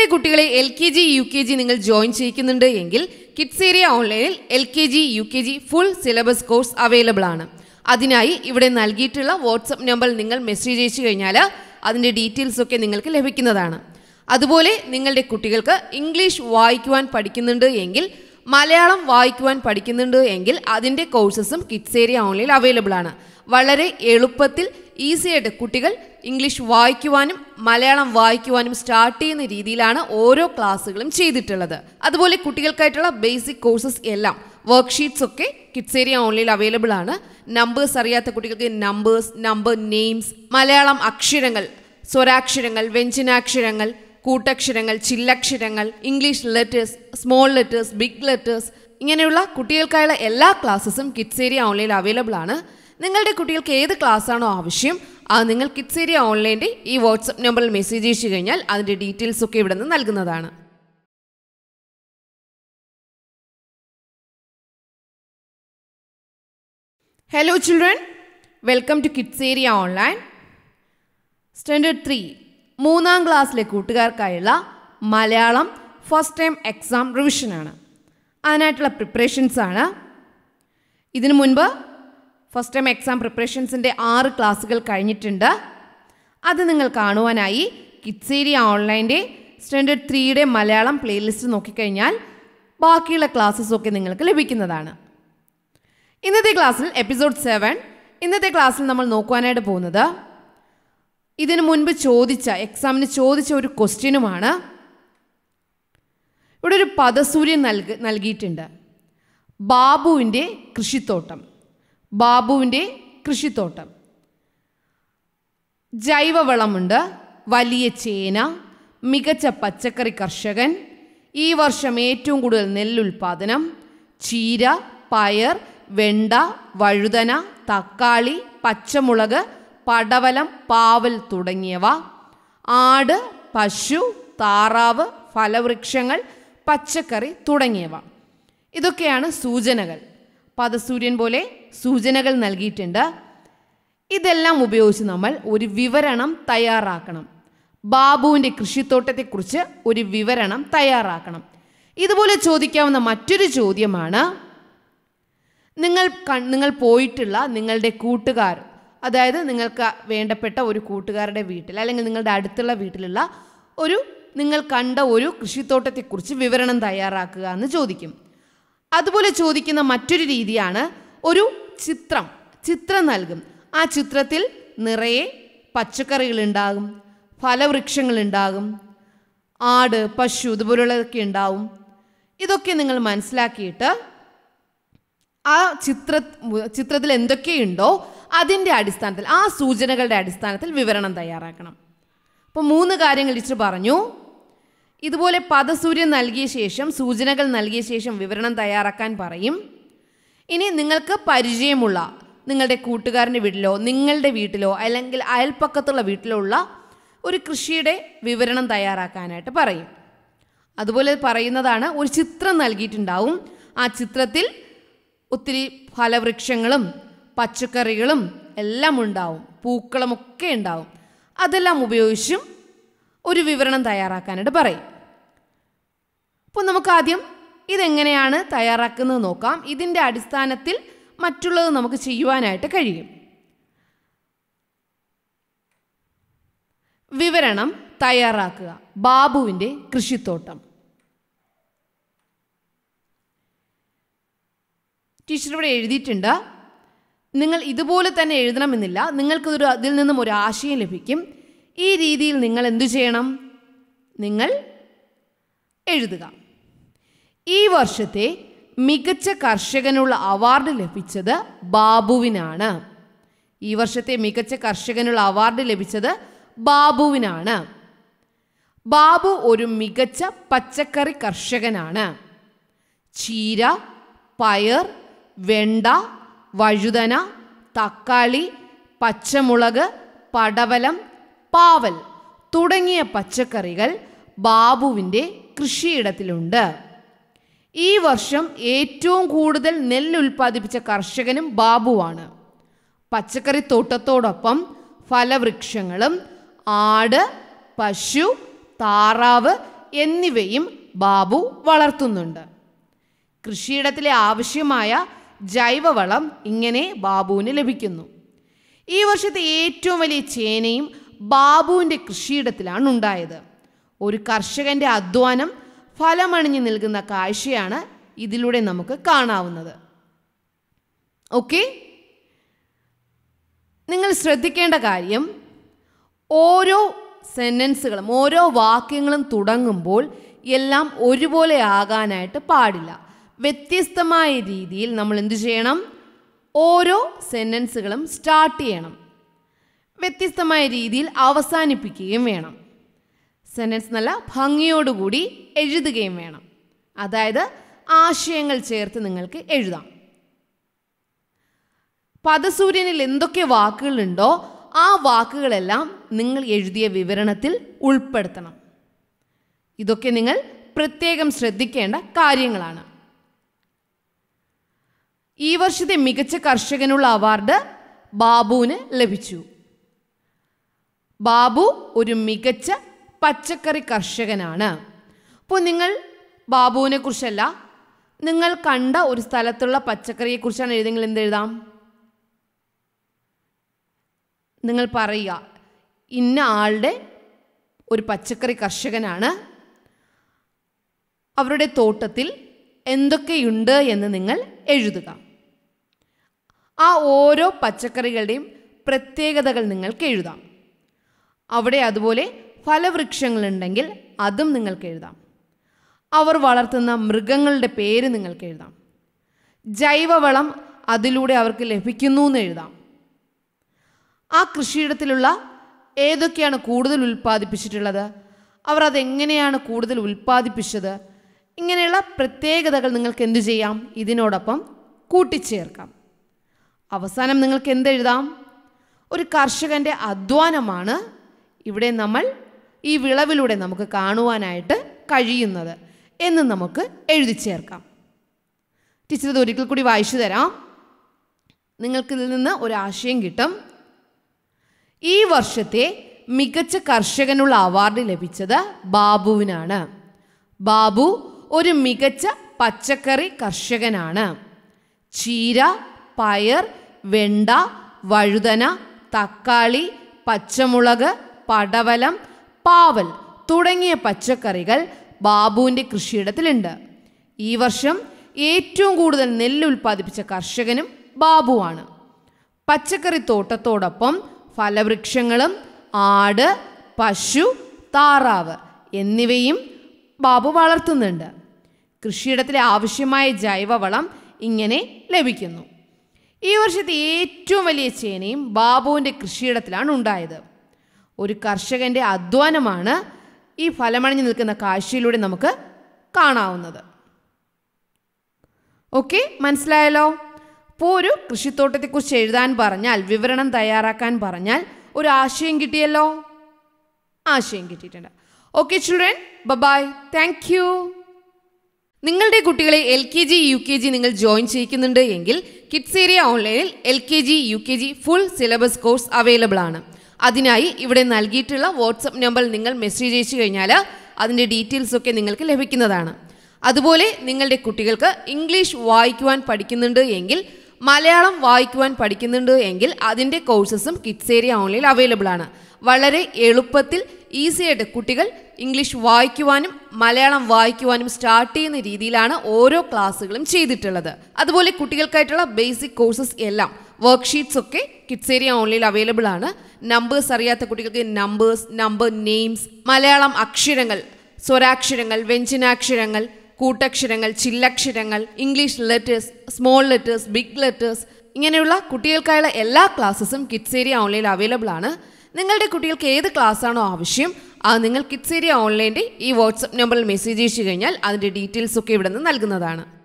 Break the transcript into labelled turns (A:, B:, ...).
A: നിങ്ങളുടെ കുട്ടികളെ L K G U K G നിങ്ങൾ ജോയിൻ ചെയ്യിക്കുന്നുണ്ട് എങ്കിൽ കിഡ്സ് ഏരിയ ഓൺലൈനിൽ L K G U K G full syllabus course available ആണ്. അതിനായി ഇവിടെ നൽകിയിട്ടുള്ള വാട്സപ്പ് നമ്പർ നിങ്ങൾ മെസ്സേജ് അയച്ചു കഴിഞ്ഞാൽ അതിന്റെ ഡീറ്റെയിൽസ് ഒക്കെ നിങ്ങൾക്ക് ലഭിക്കുന്നതാണ്. അതുപോലെ നിങ്ങളുടെ കുട്ടികൾക്ക് ഇംഗ്ലീഷ് വായിക്കുവാൻ പഠിക്കുന്നുണ്ട് എങ്കിൽ മലയാളം വായിക്കുവാൻ പഠിക്കുന്നുണ്ട് എങ്കിൽ അതിന്റെ കോഴ്സസും കിഡ്സ് ഏരിയ ഓൺലൈനിൽ അവൈലബിൾ ആണ്. വളരെ എളുപ്പത്തിൽ ഈസി ആയിട്ട് കുട്ടികൾ ഇംഗ്ലീഷ് വായിക്കുവാനും മലയാളം വായിക്കുവാനും സ്റ്റാർട്ട് ചെയ്യുന്ന രീതിയിലാണ് ഓരോ ക്ലാസ്സുകളും ചെയ്തിട്ടുള്ളത്. അതുപോലെ കുട്ടികൾക്കായിട്ടുള്ള ബേസിക് കോഴ്സസ് എല്ലാം വർക്ക്ഷീറ്റ്സ് ഒക്കെ കിഡ്സേരിയ ഓൺലൈൻ അവൈലബിൾ ആണ്. നമ്പേഴ്സ് അറിയാത്ത കുട്ടികൾക്ക് നമ്പേഴ്സ് നമ്പർ നെയിംസ് മലയാളം അക്ഷരങ്ങൾ സ്വരാക്ഷരങ്ങൾ വ്യഞ്ജനാക്ഷരങ്ങൾ കൂട്ടക്ഷരങ്ങൾ ചില്ലക്ഷരങ്ങൾ English letters small letters big letters ഇങ്ങനെയുള്ള കുട്ടികൾക്കായുള്ള എല്ലാ ക്ലാസ്സസും കിഡ്സേരിയ ഓൺലൈനിൽ അവൈലബിൾ ആണ്. നിങ്ങളുടെ കുട്ടികൾക്ക് ഏത് ക്ലാസ് ആണോ ആവശ്യം അത് നിങ്ങൾ കിഡ്സ് ഏരിയ ഓൺലൈന്റെ ഈ വാട്സപ്പ് നമ്പറിൽ മെസ്സേജ് അയച്ചു കഴിഞ്ഞാൽ അതിന്റെ ഡീറ്റെയിൽസ് ഒക്കെ ഇവിടെ നിന്ന് നൽകുന്നതാണ്. Hello children welcome to kids online standard three മൂന്നാം ക്ലാസ്സിലെ കൂട്ടുകാർക്കായുള്ള മലയാളം ഫസ്റ്റ് ടൈം എക്സാം റിവിഷനാണ് അതിനായിട്ടുള്ള പ്രിപ്പറേഷൻസ് ആണ്. ഇതിനു മുൻപ് ഫസ്റ്റ് ടൈം എക്സാം പ്രിപ്പറേഷൻസിന്റെ ആറ് ക്ലാസ്സുകൾ കഴിഞ്ഞിട്ടുണ്ട്. അത് നിങ്ങൾ കാണുവാനായി കിറ്റ്സേരി ഓൺലൈന്റെ സ്റ്റാൻഡേർഡ് ത്രീയുടെ മലയാളം പ്ലേലിസ്റ്റ് നോക്കിക്കഴിഞ്ഞാൽ ബാക്കിയുള്ള ക്ലാസ്സസൊക്കെ നിങ്ങൾക്ക് ലഭിക്കുന്നതാണ്. ഇന്നത്തെ ക്ലാസ്സിൽ എപ്പിസോഡ് സെവൻ ഇന്നത്തെ ക്ലാസ്സിൽ നമ്മൾ നോക്കുവാനായിട്ട് പോകുന്നത് ഇതിനു മുൻപ് ചോദിച്ച എക്സാമിന് ചോദിച്ച ഒരു ക്വസ്റ്റ്യനുമാണ് ഇവിടെ ഒരു പദസൂര്യൻ നൽകി നൽകിയിട്ടുണ്ട്. ബാബുവിന്റെ കൃഷിത്തോട്ടം. ബാബുവിന്റെ കൃഷിത്തോട്ടം. ജൈവവളമുണ്ട് വലിയ ചേന മികച്ച പച്ചക്കറി കർഷകൻ ഈ വർഷം ഏറ്റവും കൂടുതൽ നെല്ലുൽപാദനം ചീര പയർ വെണ്ട വഴുതന തക്കാളി പച്ചമുളക് പടവലം പാവൽ തുടങ്ങിയവ. ആട് പശു താറാവ് ഫലവൃക്ഷങ്ങൾ പച്ചക്കറി തുടങ്ങിയവ. ഇതൊക്കെയാണ് സൂചനകൾ. പദസൂര്യൻ പോലെ സൂചനകൾ നൽകിയിട്ടുണ്ട്. ഇതെല്ലാം ഉപയോഗിച്ച് നമ്മൾ ഒരു വിവരണം തയ്യാറാക്കണം. ബാബുവിന്റെ കൃഷിത്തോട്ടത്തെക്കുറിച്ച് ഒരു വിവരണം തയ്യാറാക്കണം. ഇതുപോലെ ചോദിക്കാവുന്ന മറ്റൊരു ചോദ്യമാണ് നിങ്ങൾ നിങ്ങൾ പോയിട്ടുള്ള നിങ്ങളുടെ കൂട്ടുകാർ അതായത് നിങ്ങൾക്ക് വേണ്ടപ്പെട്ട ഒരു കൂട്ടുകാരുടെ വീട്ടിൽ അല്ലെങ്കിൽ നിങ്ങളുടെ അടുത്തുള്ള വീട്ടിലുള്ള ഒരു നിങ്ങൾ കണ്ട ഒരു കൃഷിത്തോട്ടത്തെക്കുറിച്ച് വിവരണം തയ്യാറാക്കുക എന്ന് ചോദിക്കും. അതുപോലെ ചോദിക്കുന്ന മറ്റൊരു രീതിയാണ് ഒരു ചിത്രം. ചിത്രം നൽകും. ആ ചിത്രത്തിൽ നിറയെ ഫലവൃക്ഷങ്ങൾ ഉണ്ടാകും ആട് പശു ഇതുപോലുള്ളതൊക്കെ ഉണ്ടാവും. ഇതൊക്കെ നിങ്ങൾ മനസ്സിലാക്കിയിട്ട് ആ ചിത്ര ചിത്രത്തിൽ എന്തൊക്കെയുണ്ടോ അതിന്റെ അടിസ്ഥാനത്തിൽ ആ സൂചനകളുടെ അടിസ്ഥാനത്തിൽ വിവരണം തയ്യാറാക്കണം. അപ്പോൾ മൂന്ന് കാര്യങ്ങൾ ഇച്ചു പറഞ്ഞു. ഇതുപോലെ പദസൂര്യൻ നൽകിയ ശേഷം സൂചനകൾ നൽകിയ ശേഷം വിവരണം തയ്യാറാക്കാൻ പറയും. ഇനി നിങ്ങൾക്ക് പരിചയമുള്ള നിങ്ങളുടെ കൂട്ടുകാരന്റെ വീട്ടിലോ നിങ്ങളുടെ വീട്ടിലോ അല്ലെങ്കിൽ അയൽപ്പക്കത്തുള്ള വീട്ടിലോ ഉള്ള ഒരു കൃഷിയുടെ വിവരണം തയ്യാറാക്കാനായിട്ട് പറയും. അതുപോലെ പറയുന്നതാണ് ഒരു ചിത്രം നൽകിയിട്ടുണ്ടാവും. ആ ചിത്രത്തിൽ ഒത്തിരി ഫലവൃക്ഷങ്ങളും പച്ചക്കറികളും എല്ലാം ഉണ്ടാവും. പൂക്കളുമൊക്കെ ഉണ്ടാവും. അതെല്ലാം ഉപയോഗിച്ചും ഒരു വിവരണം തയ്യാറാക്കാനായിട്ട് പറയും. അപ്പോൾ നമുക്കാദ്യം ഇതെങ്ങനെയാണ് തയ്യാറാക്കുന്നത് നോക്കാം. ഇതിന്റെ അടിസ്ഥാനത്തിൽ മറ്റുള്ളത് നമുക്ക് ചെയ്യുവാനായിട്ട് കഴിയും. വിവരണം തയ്യാറാക്കുക. ബാബുവിന്റെ കൃഷിത്തോട്ടം. ടീച്ചർ ഇവിടെ എഴുതിയിട്ടുണ്ട്. നിങ്ങൾ ഇതുപോലെ തന്നെ എഴുതണമെന്നില്ല. നിങ്ങൾക്കൊരു അതിൽ നിന്നും ഒരു ആശയം ലഭിക്കും. ഈ രീതിയിൽ നിങ്ങൾ എന്തു ചെയ്യണം? നിങ്ങൾ എഴുതുക. ഈ വർഷത്തെ മികച്ച കർഷകനുള്ള അവാർഡ് ലഭിച്ചത് ബാബുവിനാണ്. ഈ വർഷത്തെ മികച്ച കർഷകനുള്ള അവാർഡ് ലഭിച്ചത് ബാബുവിനാണ്. ബാബു ഒരു മികച്ച പച്ചക്കറി കർഷകനാണ്. ചീര പയർ വെണ്ട വഴുതന തക്കാളി പച്ചമുളക് പടവലം പാവൽ തുടങ്ങിയ പച്ചക്കറികൾ ബാബുവിന്റെ കൃഷിയിടത്തിലുണ്ട്. ഈ വർഷം ഏറ്റവും കൂടുതൽ നെല്ല് ഉൽപ്പാദിപ്പിച്ച കർഷകനും ബാബുവാണ്. പച്ചക്കറി തോട്ടത്തോടൊപ്പം ഫലവൃക്ഷങ്ങളും ആട് പശു താറാവ് എന്നിവയും ബാബു വളർത്തുന്നുണ്ട്. കൃഷിയിടത്തിലെ ആവശ്യമായ ജൈവവളം ഇങ്ങനെ ബാബുവിന് ലഭിക്കുന്നു. ഈ വർഷത്തെ ഏറ്റവും വലിയ ചേനയും ബാബുവിന്റെ കൃഷിയിടത്തിലാണ് ഉണ്ടായത്. ഒരു കർഷകന്റെ അധ്വാനം ഫലമണിഞ്ഞു നിൽക്കുന്ന കാഴ്ചയാണ് ഇതിലൂടെ നമുക്ക് കാണാവുന്നത്. ഓക്കെ? നിങ്ങൾ ശ്രദ്ധിക്കേണ്ട കാര്യം ഓരോ സെന്റൻസുകളും ഓരോ വാക്യങ്ങളും തുടങ്ങുമ്പോൾ എല്ലാം ഒരുപോലെ ആകാനായിട്ട് പാടില്ല. വ്യത്യസ്തമായ രീതിയിൽ നമ്മൾ എന്തു ചെയ്യണം? ഓരോ സെന്റൻസുകളും സ്റ്റാർട്ട് ചെയ്യണം. വ്യത്യസ്തമായ രീതിയിൽ അവസാനിപ്പിക്കുകയും വേണം. സെന്റൻസ് നല്ല ഭംഗിയോടുകൂടി എഴുതുകയും വേണം. അതായത് ആശയങ്ങൾ ചേർത്ത് നിങ്ങൾക്ക് എഴുതാം. പദസൂര്യനിൽ എന്തൊക്കെ വാക്കുകളുണ്ടോ ആ വാക്കുകളെല്ലാം നിങ്ങൾ എഴുതിയ വിവരണത്തിൽ ഉൾപ്പെടുത്തണം. ഇതൊക്കെ നിങ്ങൾ പ്രത്യേകം ശ്രദ്ധിക്കേണ്ട കാര്യങ്ങളാണ്. ഈ വർഷത്തെ മികച്ച കർഷകനുള്ള അവാർഡ് ബാബുവിന് ലഭിച്ചു. ബാബു ഒരു മികച്ച പച്ചക്കറി കർഷകനാണ്. അപ്പോൾ നിങ്ങൾ ബാബുവിനെ കുറിച്ചല്ല നിങ്ങൾ കണ്ട ഒരു സ്ഥലത്തുള്ള പച്ചക്കറിയെക്കുറിച്ചാണ് എഴുതെങ്കിൽ എന്തെഴുതാം നിങ്ങൾ പറയുക ഇന്ന ആളുടെ ഒരു പച്ചക്കറി കർഷകനാണ്. അവരുടെ തോട്ടത്തിൽ എന്തൊക്കെയുണ്ട് എന്ന് നിങ്ങൾ എഴുതുക. ആ ഓരോ പച്ചക്കറികളുടെയും പ്രത്യേകതകൾ നിങ്ങൾക്ക് എഴുതാം. അവിടെ അതുപോലെ ഫലവൃക്ഷങ്ങളുണ്ടെങ്കിൽ അതും നിങ്ങൾക്ക് എഴുതാം. അവർ വളർത്തുന്ന മൃഗങ്ങളുടെ പേര് നിങ്ങൾക്ക് എഴുതാം. ജൈവവളം അതിലൂടെ അവർക്ക് ലഭിക്കുന്നു എന്ന് എഴുതാം. ആ കൃഷിയിടത്തിലുള്ള ഏതൊക്കെയാണ് കൂടുതൽ ഉൽപ്പാദിപ്പിച്ചിട്ടുള്ളത്? അവർ അതെങ്ങനെയാണ് കൂടുതൽ ഉൽപ്പാദിപ്പിച്ചത്? ഇങ്ങനെയുള്ള പ്രത്യേകതകൾ നിങ്ങൾക്ക് എന്തു ചെയ്യാം? ഇതിനോടൊപ്പം കൂട്ടിച്ചേർക്കാം. അവസാനം നിങ്ങൾക്ക് എന്തെഴുതാം? ഒരു കർഷകന്റെ അധ്വാനമാണ് ഇവിടെ നമ്മൾ ഈ വിളവിലൂടെ നമുക്ക് കാണുവാനായിട്ട് കഴിയുന്നത് എന്ന് നമുക്ക് എഴുതി ചേർക്കാം. ടീച്ചർ ഒരിക്കൽ കൂടി വായിച്ചു തരാം. നിങ്ങൾക്കിതിൽ നിന്ന് ഒരാശയം കിട്ടും. ഈ വർഷത്തെ മികച്ച കർഷകനുള്ള അവാർഡ് ലഭിച്ചത് ബാബുവിനാണ്. ബാബു ഒരു മികച്ച പച്ചക്കറി കർഷകനാണ്. ചീര പയർ വെണ്ട വഴുതന തക്കാളി പച്ചമുളക് പടവലം പാവൽ തുടങ്ങിയ പച്ചക്കറികൾ ബാബുവിന്റെ കൃഷിയിടത്തിലുണ്ട്. ഈ വർഷം ഏറ്റവും കൂടുതൽ നെല്ല് ഉൽപ്പാദിപ്പിച്ച കർഷകനും ബാബുവാണ്. പച്ചക്കറി തോട്ടത്തോടൊപ്പം ഫലവൃക്ഷങ്ങളും ആട് പശു താറാവ് എന്നിവയും ബാബു വളർത്തുന്നുണ്ട്. കൃഷിയിടത്തിലെ ആവശ്യമായ ജൈവവളം ഇങ്ങനെ ലഭിക്കുന്നു. ഈ വർഷത്തെ ഏറ്റവും വലിയ ചേനയും ബാബുവിന്റെ കൃഷിയിടത്തിലാണ് ഉണ്ടായത്. ഒരു കർഷകന്റെ അധ്വാനമാണ് ഈ ഫലമണിഞ്ഞു നിൽക്കുന്ന കാഴ്ചയിലൂടെ നമുക്ക് കാണാവുന്നത്. ഓക്കെ മനസ്സിലായല്ലോ? അപ്പോൾ ഒരു കൃഷിത്തോട്ടത്തെക്കുറിച്ച് എഴുതാൻ പറഞ്ഞാൽ വിവരണം തയ്യാറാക്കാൻ പറഞ്ഞാൽ ഒരു ആശയം കിട്ടിയല്ലോ? ആശയം കിട്ടിയിട്ടുണ്ട്. Okay children bye bye thank you നിങ്ങളുടെ കുട്ടികളെ L K G U K G നിങ്ങൾ ജോയിൻ ചെയ്യിക്കുന്നുണ്ട് എങ്കിൽ കിഡ്സ് ഏരിയ ഓൺലൈനിൽ L K G U K G full syllabus course available ആണ്. അതിനായി ഇവിടെ നൽകിയിട്ടുള്ള വാട്സപ്പ് നമ്പർ നിങ്ങൾ മെസ്സേജ് അയച്ചു കഴിഞ്ഞാൽ അതിന്റെ ഡീറ്റെയിൽസൊക്കെ നിങ്ങൾക്ക് ലഭിക്കുന്നതാണ്. അതുപോലെ നിങ്ങളുടെ കുട്ടികൾക്ക് ഇംഗ്ലീഷ് വായിക്കുവാൻ പഠിക്കുന്നുണ്ട് എങ്കിൽ മലയാളം വായിക്കുവാൻ പഠിക്കുന്നുണ്ട് എങ്കിൽ അതിന്റെ കോഴ്സസും കിഡ്സ് ഏരിയ ഓൺലൈനിൽ അവൈലബിൾ ആണ്. വളരെ എളുപ്പത്തിൽ ഈസി ആയിട്ട് കുട്ടികൾ ഇംഗ്ലീഷ് വായിക്കുവാനും മലയാളം വായിക്കുവാനും സ്റ്റാർട്ട് ചെയ്യുന്ന രീതിയിലാണ് ഓരോ ക്ലാസ്സുകളും ചെയ്തിട്ടുള്ളത്. അതുപോലെ കുട്ടികൾക്കായിട്ടുള്ള ബേസിക് കോഴ്സസ് എല്ലാം വർക്ക്ഷീറ്റ്സ് ഒക്കെ കിഡ്സ് ഏരിയ ഓൺലൈനിൽ അവൈലബിൾ ആണ്. നമ്പേഴ്സ് അറിയാത്ത കുട്ടികൾക്ക് നമ്പേഴ്സ് നമ്പർ നെയിംസ് മലയാളം അക്ഷരങ്ങൾ സ്വരാക്ഷരങ്ങൾ വ്യഞ്ജനാക്ഷരങ്ങൾ കൂട്ടക്ഷരങ്ങൾ ചില്ലക്ഷരങ്ങൾ English letters small letters big letters ഇങ്ങനെയുള്ള കുട്ടികൾക്കായുള്ള എല്ലാ ക്ലാസ്സസും കിഡ്സ് ഏരിയ ഓൺലൈനിൽ അവൈലബിൾ ആണ്. നിങ്ങളുടെ കുട്ടികൾക്ക് ഏത് ക്ലാസ് ആണോ ആവശ്യം അത് നിങ്ങൾ കിഡ്സ് ഏരിയ ഓൺലൈന്റെ ഈ വാട്സപ്പ് നമ്പറിൽ മെസ്സേജ് അയച്ചു കഴിഞ്ഞാൽ അതിന്റെ ഡീറ്റെയിൽസ് ഒക്കെ ഇവിടെ നിന്ന് നൽകുന്നതാണ്.